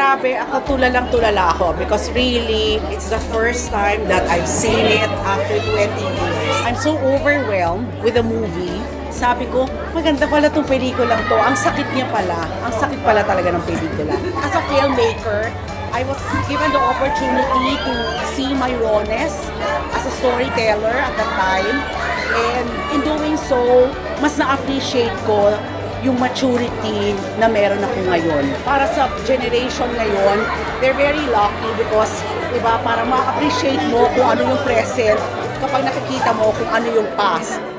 grabe, ako tulalang tulala ako because really, it's the first time that I've seen it after 20 years. I'm so overwhelmed with the movie. Sabi ko, maganda pala itong pelikulang to. Ang sakit niya pala. Ang sakit pala talaga ng pelikula. As a filmmaker, I was given the opportunity to see my rawness as a storyteller at that time. And in doing so, mas na-appreciate ko yung maturity na meron ako ngayon. Para sa generation ngayon, they're very lucky because, di ba, para ma-appreciate mo kung ano yung present kapag nakikita mo kung ano yung past.